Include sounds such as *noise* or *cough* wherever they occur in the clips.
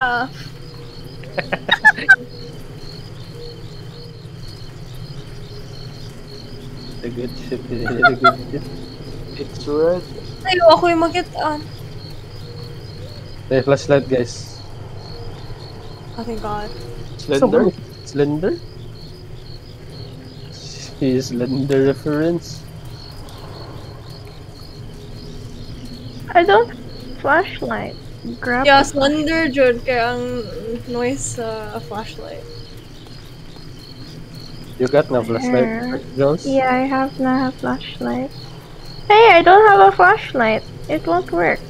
Uh, The good ship. shit. The good shit. It's red. Ayaw ako yung magitaan. May flashlight, guys. Oh my god. Slender. Slender? She Slender reference. I don't flashlight. Grab Yeah, slender jud kaya ang noise uh, sa flashlight. You got no flashlight, Yeah. Jones? Yeah, I have now a flashlight. Hey, I don't have a flashlight. It won't work.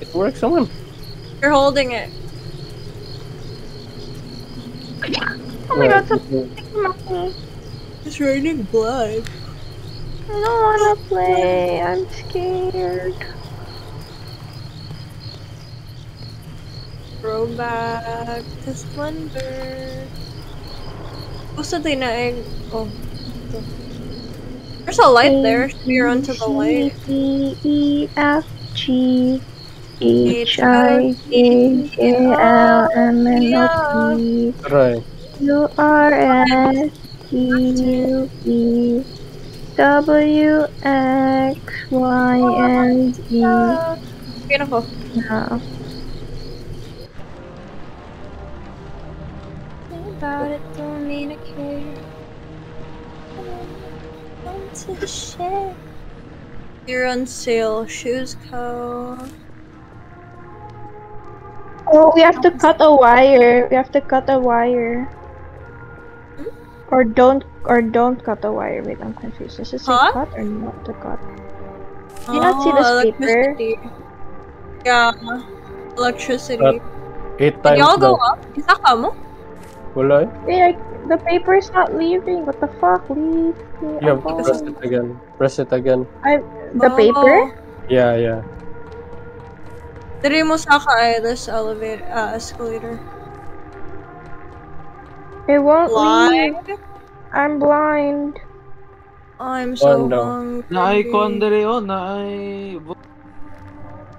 It works, someone. You're holding it. Oh my god, Yeah, something at me. It's raining blood. I don't wanna play. I'm scared. Throwback to Slender. Gusto din na egg. Oh. ito. Oh, there's a light there. Should we run to the light? E E F G H I J K L M N O P Try. U R S T U E W X Y and E. Beautiful. No. About it, don't mean to care. Want to share. You're on sale. Shoes Co. Oh, we have to cut a wire. We have to cut a wire. Hmm? Or don't or don't cut a wire. Wait, I'm confused. Does it say Huh? cut or not to cut? Do you not see this Oh, paper? electricity. Yeah. Electricity. Cut. Eight Can y'all go up? Isa ka mo? Wala. Wait, I, the paper's not leaving. What the fuck? Leave me You have to alone. press it again. Press it again. I The Oh. paper? Yeah, yeah. Diri mo sa ka eh, this elevator, uh, escalator. It won't leave. Blind? I'm blind. I'm so Oh, no. hungry. Na ay kondere oh, na ay...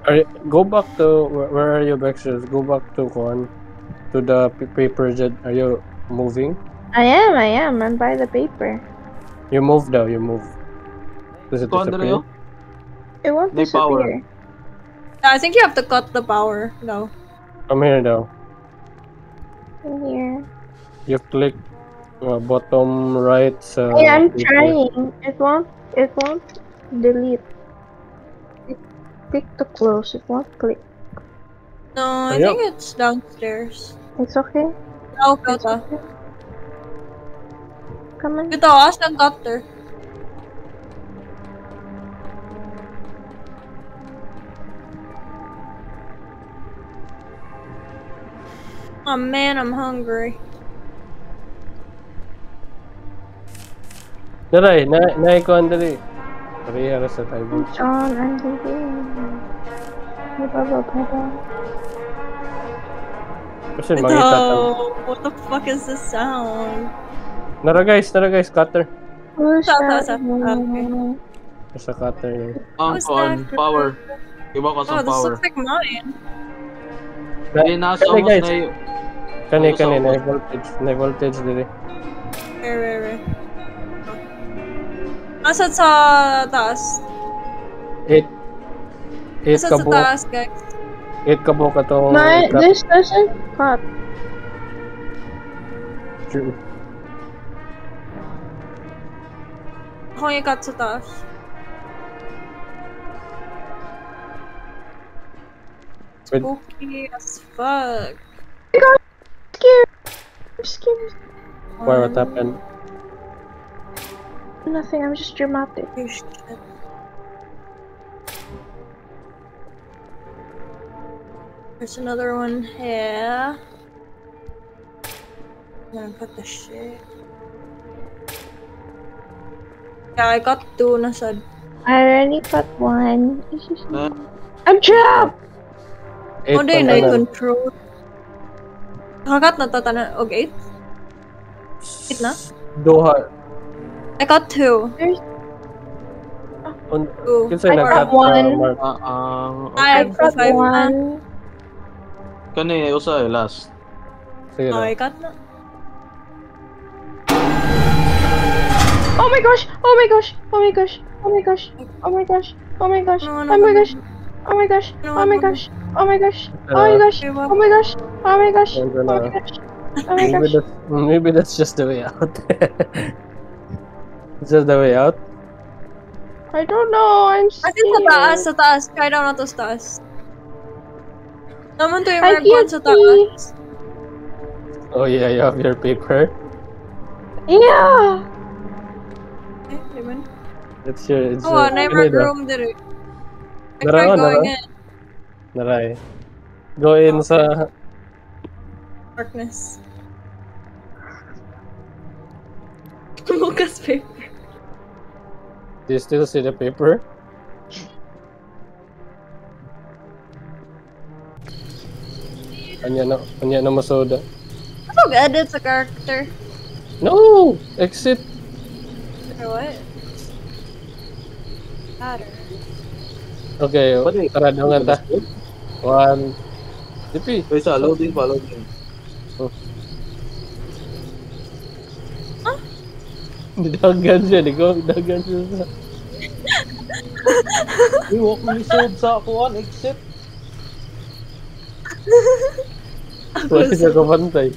Are you, go back to where, where are you, Bexus? Go back to Kwan. To the p- paper jet. Are you moving? I am, I am. I'm by the paper. You move now. You move. Does it Kondere disappear? It won't May power. disappear. I think you have to cut the power. No. Come here now. In here. You click uh, bottom right. So Hey, I'm trying. It won't. It won't delete. It, click to close. It won't click. No, I Ayun. think it's downstairs. It's okay. Oh, It's kata. okay. Come on. Ito, as ng cutter. Oh man, I'm hungry. Daray, na na Kwan dali. Parehara sa tayo. John, I'm leaving. Blah, blah, blah, Kasi mangita tan. Ito, what the fuck is this sound? Nara guys, nara guys, cutter. Who's Sa- sa- sa- okay. Sa cutter yun. Kon, that? power. Iba ko Oh, sa this power. looks like mine. Hindi, nasa almost guys. na y- Kani, kani, na voltage, na voltage dili. Where, where, where? Nasa sa taas. 8 8 Nasa sa taas, guys. 8 kabo ka tong My, cut. this doesn't cut. Ako yung cut sa taas. Spooky as fuck. Scared. I'm scared. Why, what happened? Nothing. I'm just dramatic. There's another one here. I'm gonna put the shit. Yeah, I got two na sad. I already cut one. It's I'm trapped. 8 Oh, din, I control. Nakakat na tatanan. Og 8? Eight na? Duha. I got two. Un, Two. kinsa I nagkat got one. Mark? ah, ang I I have five na. one. Kani, usa eh, last. Sige na. Okay, cut na. Oh my gosh! Oh my gosh! Oh my gosh! Oh my gosh! Oh my gosh! Oh my gosh! Oh my gosh! Oh my gosh! Oh my gosh! Oh my gosh! Oh my gosh! Oh my gosh! Oh my gosh! Oh my gosh! Oh my Maybe gosh! that's, maybe that's just the way out. It's just the way out. I don't know. I'm I think sa scared. taas, sa taas. Try down na to sa taas. Naman to yung I can't sa see. taas. Oh yeah, you have your paper. Yeah. Eh, di? It's your. It's Oh, your- na yung Ano red room dire. I Nara, tried going nara. in. Naray. Go in sa. Darkness. *laughs* Lucas paper. Do you still see the paper? Anya na, anya na masoda. Ano edit sa character? No! Exit! Or what? Matter. Okay, tara dungan ta. One. Tipi. Wait, sa loading pa, loading. Dagan siya, di ko. Dagan siya sa... Iwak mo lisod sa kuan, exit. *laughs* Wala siya kapantay.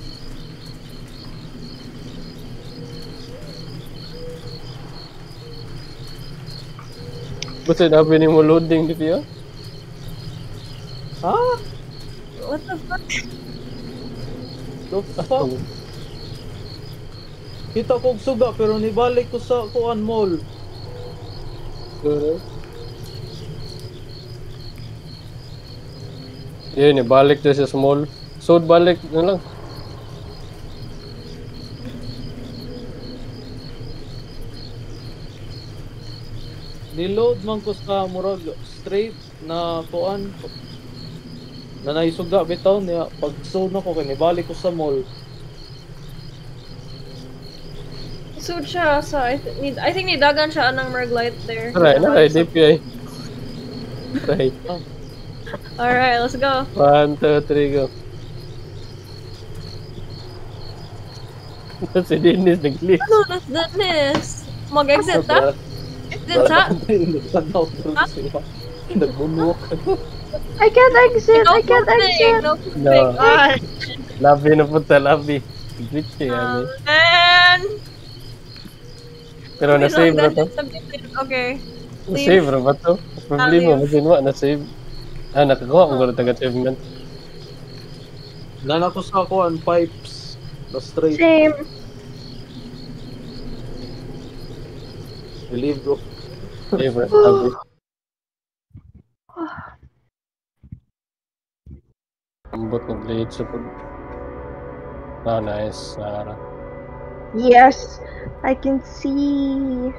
Ba't sinabi ni mo loading, di ba? Ha? What the fuck? The fuck? Kita ko og suga pero nibalik ko sa kuan mall. Siguro. Yun, balik na siya sa mall. So, balik na lang. Niload man ko sa murag straight na kuan. Na naisuga bitaw niya pag sold na ko kay nibalik ko sa mall. Suit siya sa, I, th- need, I think nidagan siya anang merg light there. Na, ay, DPI. *laughs* Try. Alright, let's go. One, two, three, go. *laughs* si Dennis nag-glitch. Ano, that's Dennis. Mag-exit ta? Exit ta? Nagbunok. *laughs* I can't exit. I can't exit. No, Labi na punta, labi. Glitch eh. man! Pero na-save na to. Okay. Na-save na ba to? Problema, Save. masinwa, na-save. Ah, nakakuha mo ko ng achievement. Nana ko sa kuan pipes. Na straight. Same. Believe bro. Favorite labi. Ambot ng glitch sa pag... Ah, nice. Nara. Yes, I can see.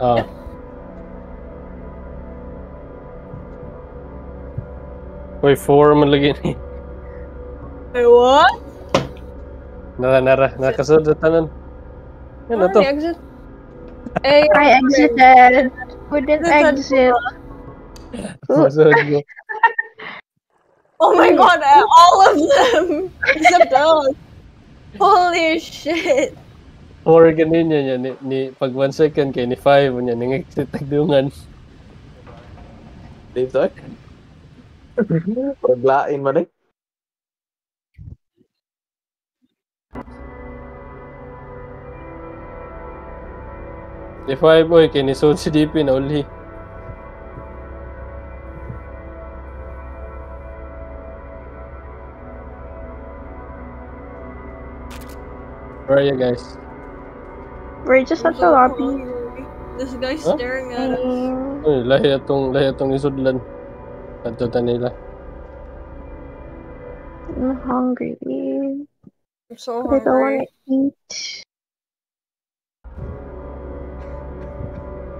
Ah. Uy, four man lagi ni. Wait, what? Nara, nara. Nakasunod sa tanan. Ano Ano to? exit? I exited. Who did Exit. exit? *laughs* Oh my god, all of them! *laughs* Except us. Holy shit. Four ganin niya niya. Ni, ni, pag one second kay ni five niya. Ning exit tagdungan. Dave Doc. Paglain man eh. Ni five boy kay ni Soul si DP na uli. Where are you guys? We're just at the lobby. This guy's huh? staring at us. Mm. Ay, lahi atong, lahi atong isudlan. Ato ta nila. I'm hungry. I'm so hungry. I don't want to eat.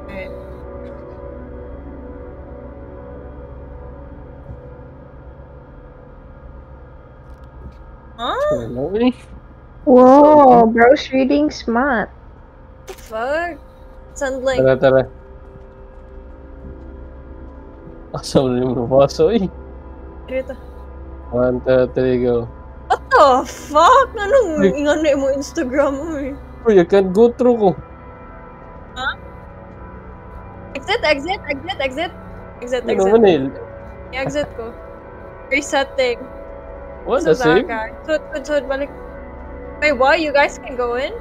Right. Huh? Whoa, bro's reading smart. Fuck? Sound like Tara, tara. Asa mo mo baso eh. dito. One, two, three, go. What the fuck? Anong Like- ingano mo Instagram mo eh? Bro, you can't go through ko. Exit, exit, exit, exit. Exit, Ano exit. naman eh. I-exit ko. Resetting. What So save? baka. Sud, sud, sud, balik. Wait, what? You guys can go in?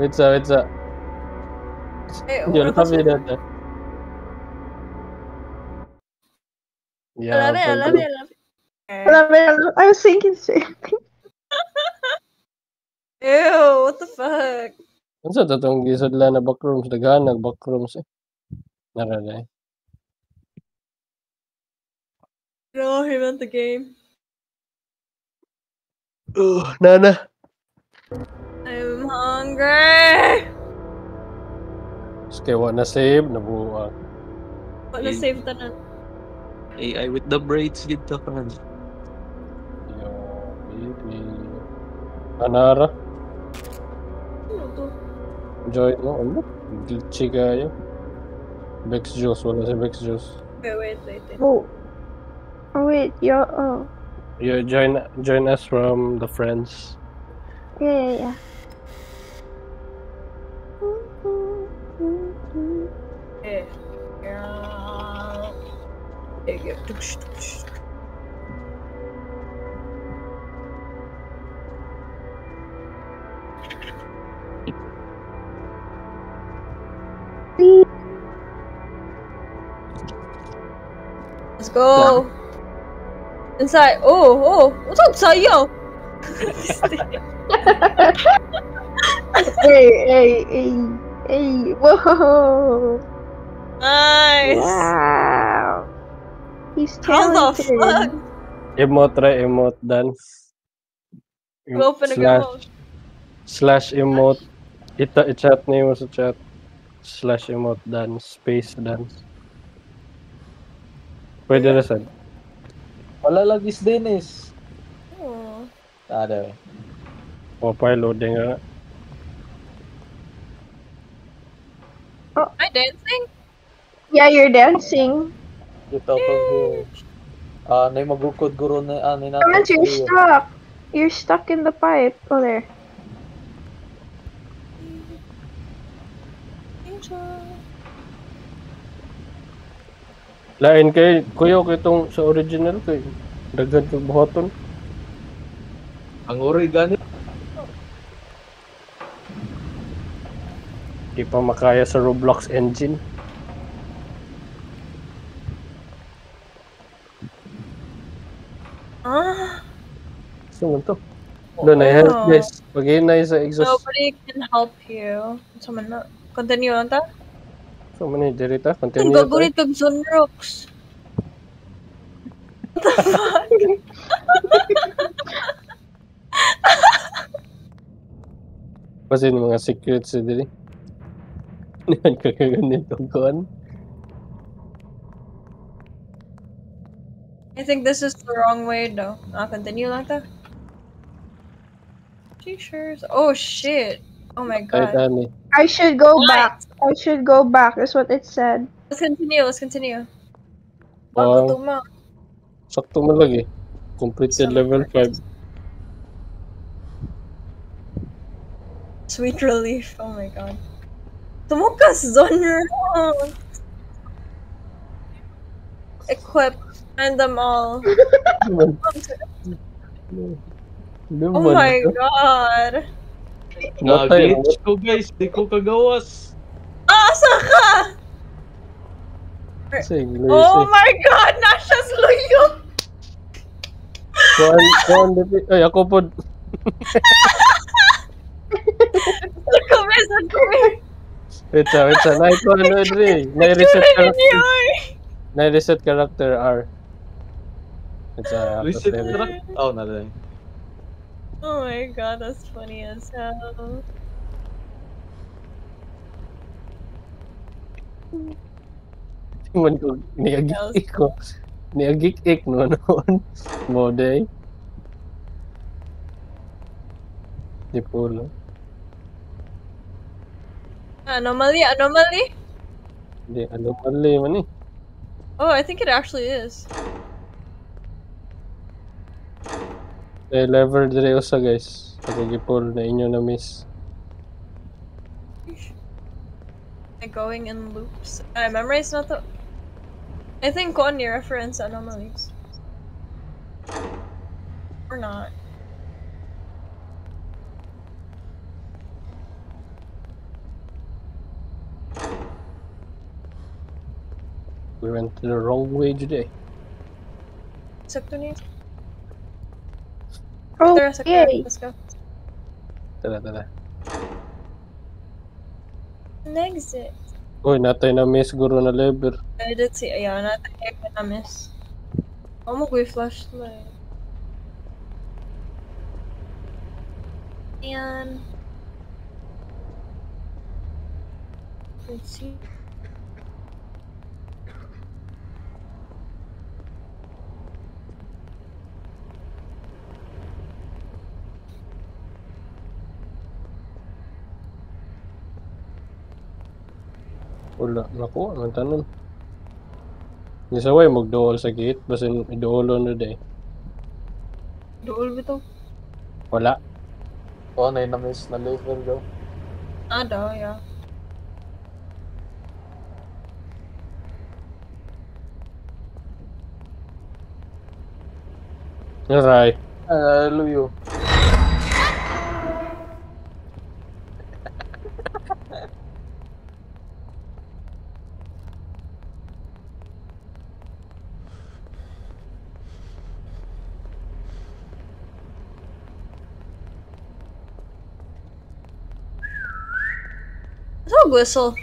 Wait sa, wait sa. Eh, Yun, what was sabi it? natin. I love it, I love it, I love it. I love it, I love- I was thinking same thing. *laughs* Ew, what the fuck? Ano sa tatong gisod lang na backrooms? Daghan nag backrooms eh. Nararay. No, he meant the game. Oh, nana. I'm hungry! Kaya wa na save, nabuwa. What na save tanan? AI with the braids dito kan. Yo, baby. Anara, Ano to? join mo. Ano? Glitchy kayo. Bex Juice, wala si Bex Juice. Wait, wait, wait, wait. Oh. Oh wait, yo oh. You join join us from the friends. Yeah, yeah, yeah. Tush, tush. Let's go. Inside. Oh, oh. What's up, Sayo? *laughs* hey, hey, hey, hey, whoa! nice. Wow. He's How the talented. fuck? Emote, try emote dance. Go open slash, slash emote. Ita, i-chat niyo mo sa chat. Slash emote dance. Space dance. Pwede na sad. Wala lagi si Dennis. Oh. Ada. O, pa loading nga. Am I dancing? Yeah, you're dancing. Dito ko. Ah, nay magukod guro na nay nato. Come on, you're stuck. You're stuck in the pipe. Oh, there. Lain kay kuyo kay itong sa original kay daghan kag buhaton. Ang origami. Di pa makaya sa Roblox engine. Saan man to? Doon na help Oh. guys. Pag-inay sa exhaust. nobody can help you. Someone na. Continue on ta? So man ni dirita Ang continue. tayo. gagulit kag Sunrocks. Kasi yung mga secrets sa diri. Niyan ka kaganito kuan. I think this is the wrong way though. Ah, continue lang ta. T-shirts. Oh shit. Oh my god. I should go Nice. back. I should go back. That's what it said. Let's continue. Let's continue. Wow. Bago tuma. Sakto man lagi. Eh. Completed Sama level part. 5. Sweet relief. Oh my god. Tumukas genre. Equip. And them all. *laughs* *laughs* Oh my god. Matay. Nag-glitch ko guys, di ko kagawas. Ah, asa ka? Sige, Oh my god, nasa sluyo. Kuan, kuan dito. Ay ako pod. Come here, come here. Wait sa, wait sa. Nay ko ano diri. Nay reset Children in character. here. Nay reset character R. Wait sa. Reset tapos track. Oh, nalay. Oh my god, that's funny as hell. Man ko niagik ko. Niagik no noon. Mo day. Di pulo. Anomaly, anomaly? Di ano mali man eh. Oh, I think it actually is. Eh, lever dire usa guys. Ako gipol na inyo na miss. Going in loops. I memorized not the. I think on your reference anomalies. Or not. We went the wrong way today. Sakto niya. Oh, Tara, sakto. yay! Let's go. Tara, tara. Exit. Uy, natay na miss guro na lever. I did see. Yeah, not the na miss. Oh, mo flashlight. And let's see. Wala. Naku, ang tanon. Di sa way, magduol sa gate. Basin iduolo na day. Dual bito. Wala. Oh, na na miss na level go. Ah, daw, yeah. Aray. Ah, luyo. Whistle.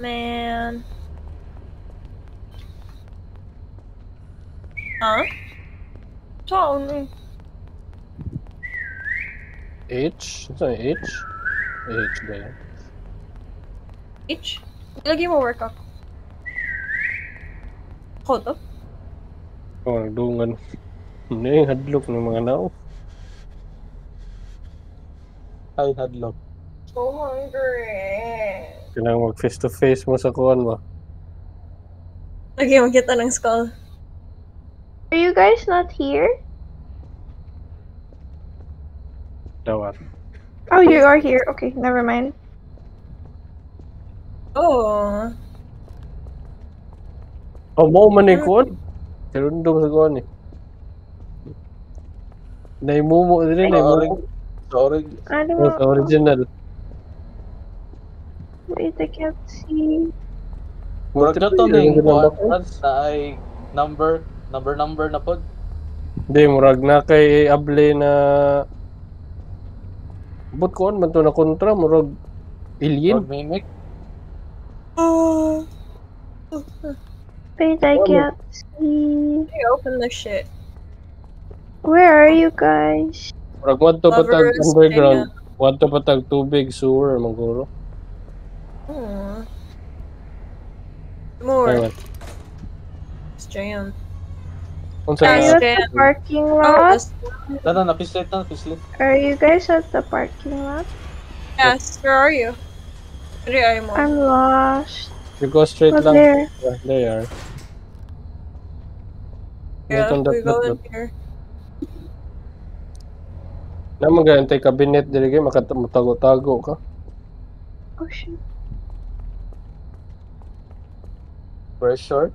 Man. Huh? Tao ni. H? Ano yung H? H yan? H? Ilagay mo work ako. Ako to? Oh, nagdungan. Ano yung hadlok ng mga nao? Hi, Hadlock. So hungry. Kailangan mag face to face mo sa kuwan mo. Lagay mo kita ng skull. Are you guys not here? Dawat. Oh, you are here. Okay, never mind. Oh. Oh, mo man ni kuwan. Karundong sa kuwan eh. Naimumo din, Sorry. naimumo. Sorry. I don't Oh, know. sa original. Wait, I can't see. Murag na to ning sa ay number number number na pod. Hindi, murag na kay Able na... But kuwan man to na kontra, murag alien. Murag mimic. Oh. Wait, I can't see. I open this shit. Where are you guys? Murag wadto patag underground. Wadto patag tubig, sewer, maguro. Oh. More. Ayun. It's jam. Unsa Are you at the parking Oh, lot? this- Na na napislit na napislit. Are you guys at the parking lot? yes. Where are you? Where are you, Mom? I'm lost. You go straight But lang. there. Yeah, there you are. Yeah, Dito we go in here. Na magantay kabinet diri kay makatago-tago ka. Oh shit. Very short.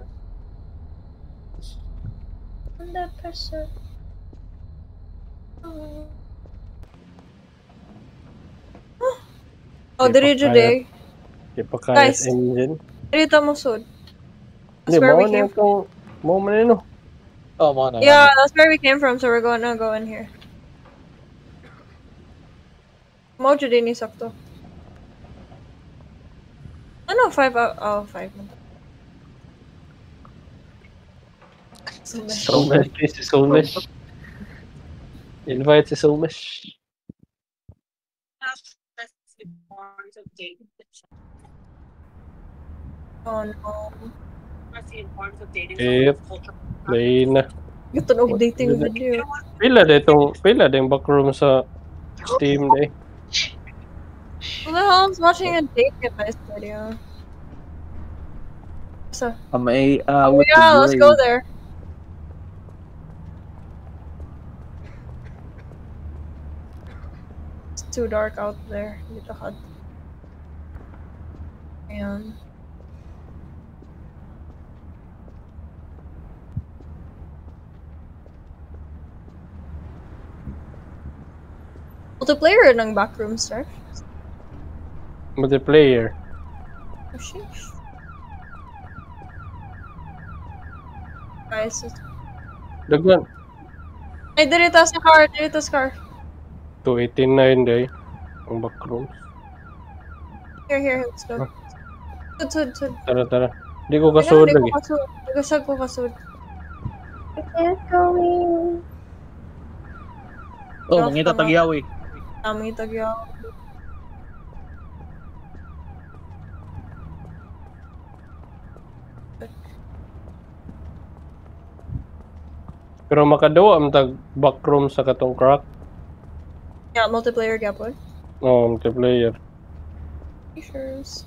Under pressure. Oh. Oh, Di diri pa jud eh. Di pa kaya Guys. sa engine. Diri ta mo sud. Hindi, That's where we came from. itong... Mo man no? Oh, mo na. Yeah, that's where we came from, so we're gonna go in here. Mo jud ni sakto. Ano, five out. Oh, five. Sumesh. Soulmesh. Si Soulmesh. Invite si Soulmesh. Oh no. Yep. May na. Ito na updating Wala. video. Pila de itong pila de yung backroom sa Steam day. Who the hell is watching a date advice video? So, may ah, oh yeah, let's go there. Too dark out there. Dito ka. Ayan. Multiplayer ng backroom sir. Multiplayer. Oh, sheesh. Guys, Daghan. ay, dito sa car, dito sa car. 289 day. Ang backroom. Here, here, let's go. Sud, sud, sud. Tara, tara. Di ko Kaya kasud hindi lagi. ko. Nagasag ko kasud. I can't go in. Oh, mangita tagyaw eh. Nami tagyaw. Pero makaduwa ang tag backroom sa katong crack. Yeah, multiplayer gapon. No, oh, multiplayer. Pictures.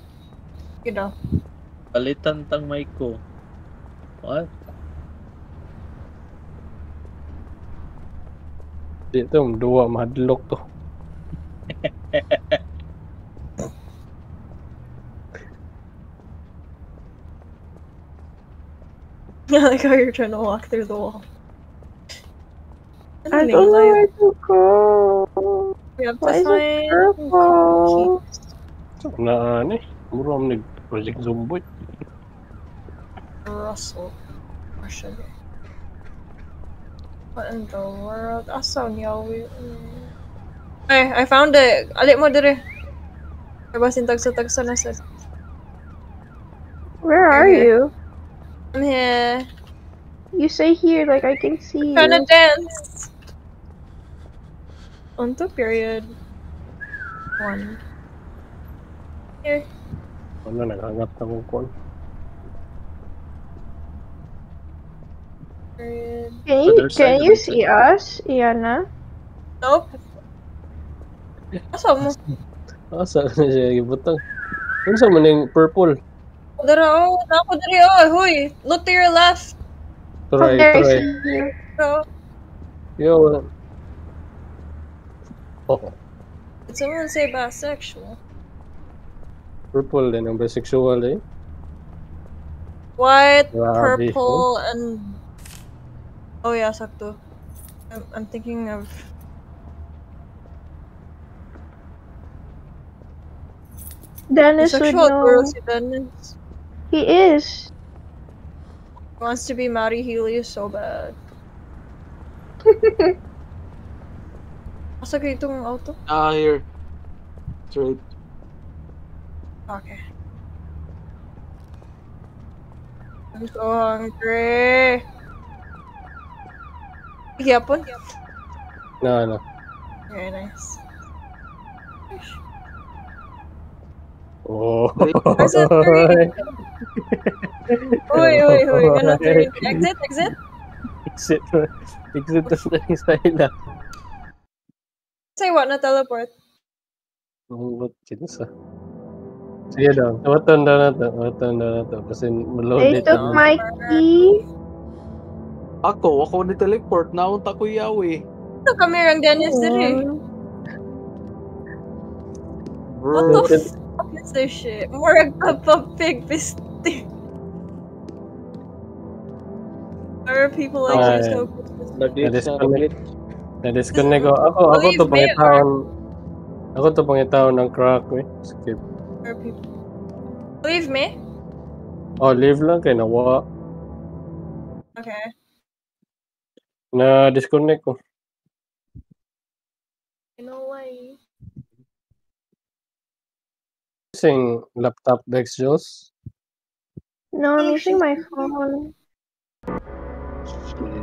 You know. Palitan tang mic ko. What? Dito, duwa mahadlok to. Yeah, *laughs* like how you're trying to walk through the wall. I don't know where to go. We have to Why is it find purple? Na ani. Mura ang nag Project Zomboid. Russell. Or should we? What in the world? Asa niya we? Mm. Ay, I found it. Alit mo dire. Diba sintag-sa-tagsa na sa... Where are Here. you? I'm here. You say here like I can see Trying to dance. On to period. One. Here. Ano, naghangat na kong kon. Period. Can you can you it. see us, Iana? Nope. Asa mo? Asa na siya gibutang. Unsa man yung purple? Dara, oh. Nako diri, oh. Huy. Look to your left. Try, there try. see you. Yo. Oh, Did someone say bisexual? purple din ang bisexual eh. White, Grabe, purple, and... Oh yeah, sakto. I'm, I'm thinking of... Dennis would Bisexual know. girl si Dennis. He is. Wants to be Matty Healy so bad. *laughs* Asa kayo itong auto? Ah, here. Straight. Okay. I'm so hungry. Yapon? Na ano. Very nice. Oh. Where's it? Uy, uy, uy. Ganun three. Exit, exit. Exit. Exit tas na yung style Say what na teleport? Ang lot kinsa. Sige daw. Tawatan daw na to. Tawatan daw na to. Kasi malod They dito. took my key. Ako, ako ni teleport. Naunta ko yawi. Ito kami ang Dennis diri. What Bro. the fuck is this shit? Murag ka pa pig pisti. Why are people like Ay. you so Nag-glitch na, nag-glitch. Na-disconnect ko. Ako, ako Believe to me, pangitawon. Ako to pangitawon ng crack eh. Skip. Believe me? Oh, leave lang kay nawa. Okay. Na-disconnect ko. You know why? Using laptop Dex Jules. No, I'm using my phone.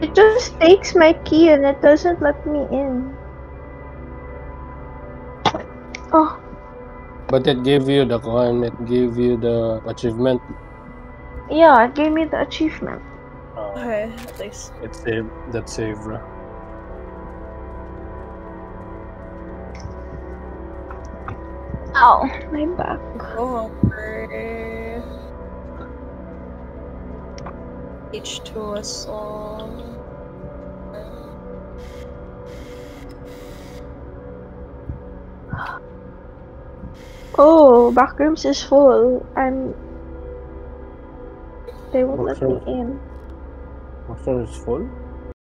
It just takes my key and it doesn't let me in. Oh, But it gave you the coin. It gave you the achievement. yeah, it gave me the achievement. Oh, Okay, at least. it's save. That's save, bro. Ow, my back. Oh, Go to H2 assault. Oh, backrooms is full. I'm. They won't let me in. Maximum is full.